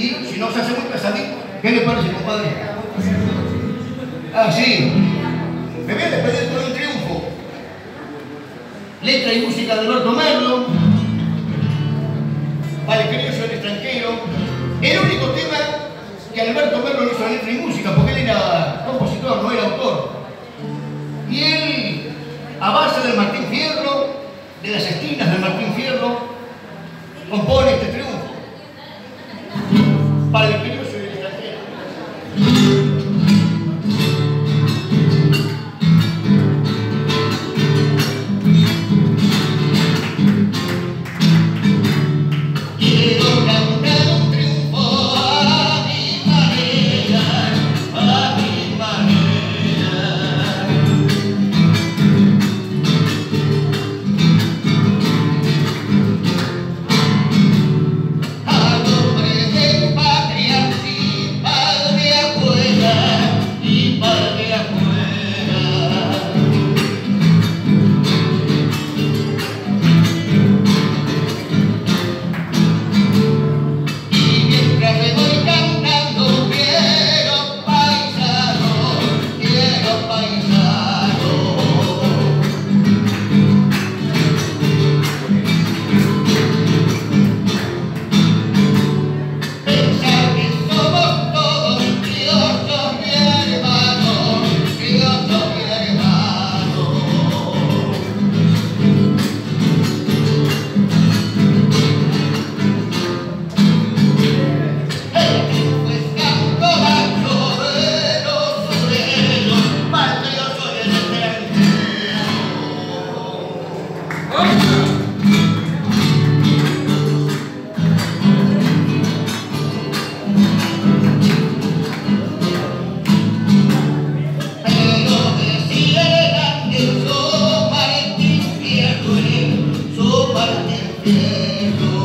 Y si no se hace muy pesadito, ¿qué le parece, compadre? Ah, sí. Me a despedir con un triunfo. Letra y música de Alberto Merlo. Que yo soy extranjero. El único tema que Alberto Merlo no hizo letra y música, porque él era compositor, no era autor. Y él, a base del Martín Fierro, de las esquinas del Martín Fierro, compone este triunfo. Y padre Martín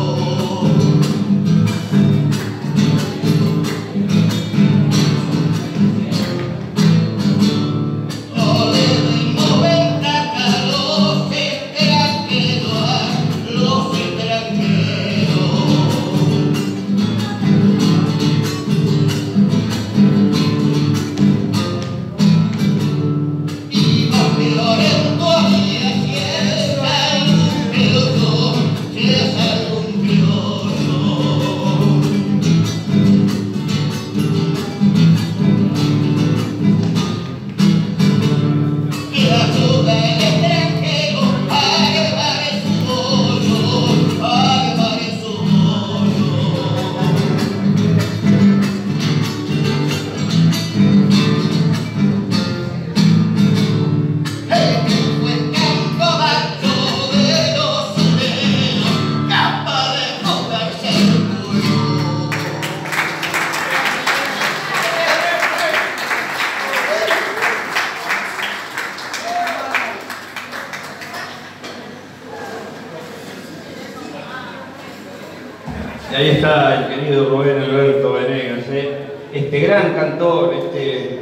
Y ahí está el querido Rubén Alberto Venegas, ¿eh? este gran cantor, este,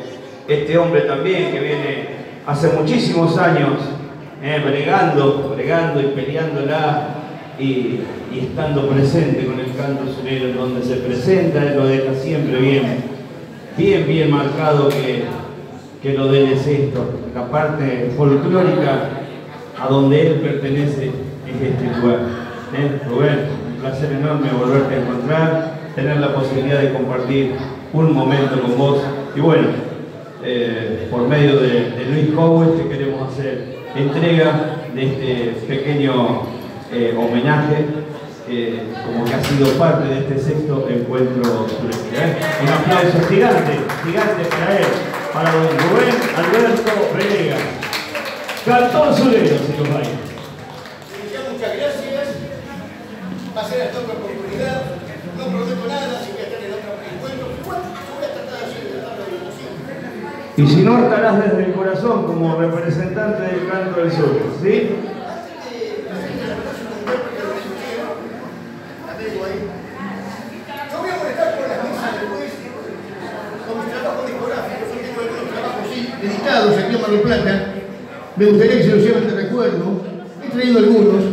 este hombre también que viene hace muchísimos años ¿eh? bregando, bregando y peleándola y, estando presente con el canto surero en donde se presenta, él lo deja siempre bien, bien, bien marcado que, que lo de es esto, la parte folclórica a donde él pertenece es este lugar. ¿eh? Rubén, placer enorme volverte a encontrar, tener la posibilidad de compartir un momento con vos. Y bueno, eh, por medio de, Luis Cowell te queremos hacer entrega de este pequeño eh, homenaje, eh, como que ha sido parte de este sexto encuentro sureño. ¿eh? Un aplauso gigante, gigante para él, para don Rubén Alberto Venegas. Cantor surero, si los Ser hasta otra oportunidad. No prometo nada, si voy a estar en otro encuentro. Igual, yo voy a tratar de hacer de darlo como siempre. Y si no, estarás desde el corazón como representante del canto del sur, ¿sí? Antes de hacer la próxima intérprete de Luchero, la tengo ahí. Yo voy a molestar por las mesas después con mi trabajo discográfico. Yo tengo algunos trabajos sí, editados aquí en Mar del Plata. Me gustaría que se los lleven de recuerdo. He traído algunos.